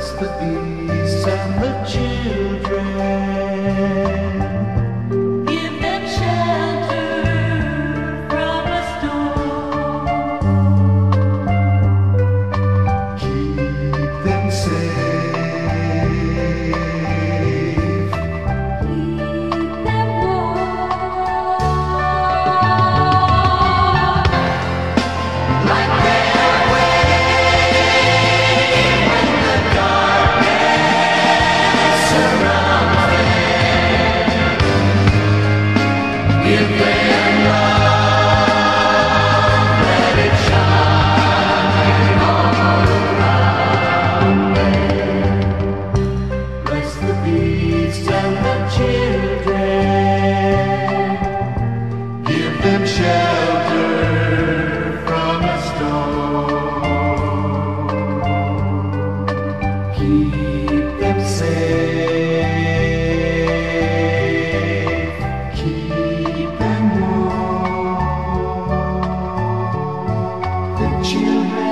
It's the bees and the children. Yeah. the children.